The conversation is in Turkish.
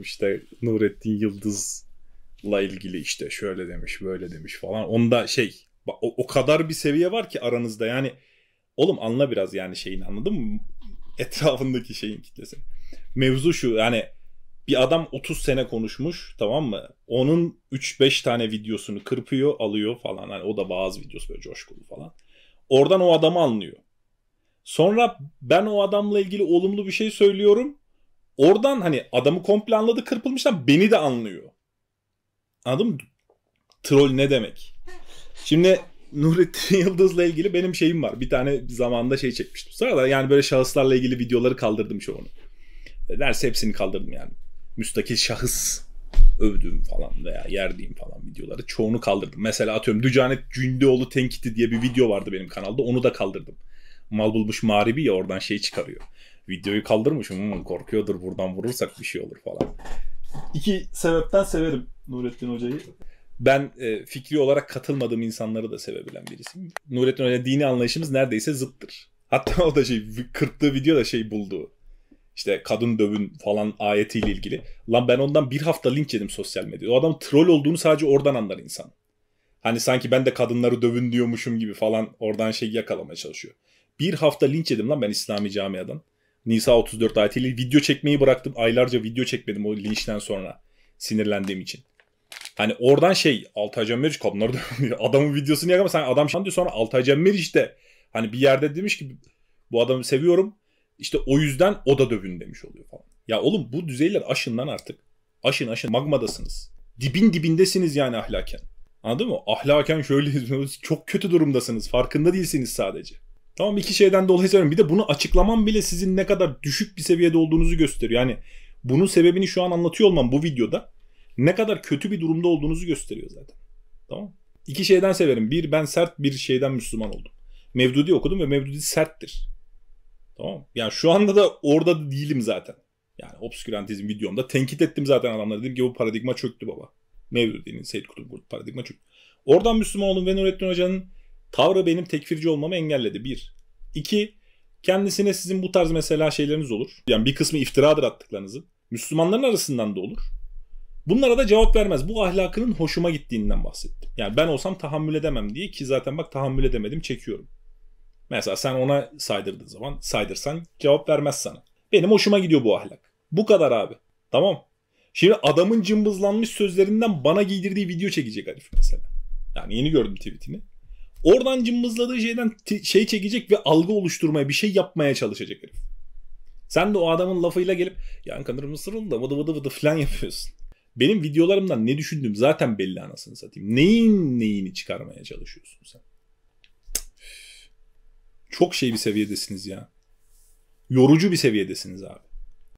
işte Nurettin Yıldız'la ilgili işte şöyle demiş böyle demiş falan. Onda şey o, o kadar bir seviye var ki aranızda yani oğlum anla biraz yani şeyin anladın mı? Etrafındaki şeyin kitlesi. Mevzu şu yani bir adam 30 sene konuşmuş tamam mı? Onun 3-5 tane videosunu kırpıyor alıyor falan. Hani o da bazı videosu böyle coşkulu falan. Oradan o adamı anlıyor. Sonra ben o adamla ilgili olumlu bir şey söylüyorum. Oradan hani adamı komple anladı kırpılmıştan beni de anlıyor. Anladın mı? Troll ne demek? Şimdi Nurettin Yıldız'la ilgili benim şeyim var. Bir tane zamanda şey çekmiştim. Sonra da yani böyle şahıslarla ilgili videoları kaldırdım çoğunu. Derse hepsini kaldırdım yani. Müstakil şahıs övdüğüm falan veya yerdiğim falan videoları çoğunu kaldırdım. Mesela atıyorum Dücanet Cündoğlu Tenkiti diye bir video vardı benim kanalda. Onu da kaldırdım. Mal bulmuş mağribi ya oradan şey çıkarıyor. Videoyu kaldırmışım. Hmm, korkuyordur buradan vurursak bir şey olur falan. İki sebepten severim Nurettin Hoca'yı. Ben e, fikri olarak katılmadığım insanları da sevebilen birisiyim. Nurettin Hoca dini anlayışımız neredeyse zıttır. Hatta o da şey kırptığı video da şey buldu. İşte kadın dövün falan ayetiyle ilgili. Lan ben ondan bir hafta linç yedim sosyal medyada. O adam troll olduğunu sadece oradan anlar insan. Hani sanki ben de kadınları dövün diyormuşum gibi falan oradan şey yakalamaya çalışıyor. Bir hafta linç yedim lan ben İslami camiadan. Nisa 34 ayetiyle video çekmeyi bıraktım. Aylarca video çekmedim o linçten sonra. Sinirlendiğim için. Hani oradan şey Altay Cemmeriç kadınları. Adamın videosunu yakamaz. Sen adam şan diyor sonra Altay Cemmeriç de hani bir yerde demiş ki bu adamı seviyorum. İşte o yüzden o da dövün demiş oluyor falan. Ya oğlum bu düzeyler aşın lan artık. Aşın aşın magmadasınız. Dibin dibindesiniz yani ahlaken. Anladın mı? Ahlaken şöyle çok kötü durumdasınız. Farkında değilsiniz sadece. Tamam iki şeyden dolayı söylüyorum. Bir de bunu açıklamam bile sizin ne kadar düşük bir seviyede olduğunuzu gösteriyor. Yani bunun sebebini şu an anlatıyor olmam bu videoda ne kadar kötü bir durumda olduğunuzu gösteriyor zaten. Tamam İki şeyden severim. Bir ben sert bir şeyden Müslüman oldum. Mevdudi okudum ve Mevdudi serttir. Tamam Yani şu anda da orada değilim zaten. Yani obskürantizm videomda tenkit ettim zaten adamları. Dedim ki bu paradigma çöktü baba. Mevdudi'nin Seyyid Kutup paradigma çöktü. Oradan Müslüman oldum ve Nurettin Hoca'nın tavrı benim tekfirci olmamı engelledi. Bir. İki. Kendisine sizin bu tarz mesela şeyleriniz olur. Yani bir kısmı iftiradır attıklarınızın. Müslümanların arasından da olur. Bunlara da cevap vermez. Bu ahlakının hoşuma gittiğinden bahsettim. Yani ben olsam tahammül edemem diye ki zaten bak tahammül edemedim çekiyorum. Mesela sen ona saydırdığın zaman saydırsan cevap vermez sana. Benim hoşuma gidiyor bu ahlak. Bu kadar abi. Tamam. Şimdi adamın cımbızlanmış sözlerinden bana giydirdiği video çekecek herif mesela. Yani yeni gördüm tweetini. Oradan cımbızladığı şeyden şey çekecek ve algı oluşturmaya bir şey yapmaya çalışacak herif. Sen de o adamın lafıyla gelip yankı mısırıl da vıdı vıdı vıdı falan yapıyorsun. Benim videolarımdan ne düşündüğüm zaten belli anasını satayım. Neyin neyini çıkarmaya çalışıyorsun sen? Çok şey bir seviyedesiniz ya. Yorucu bir seviyedesiniz abi.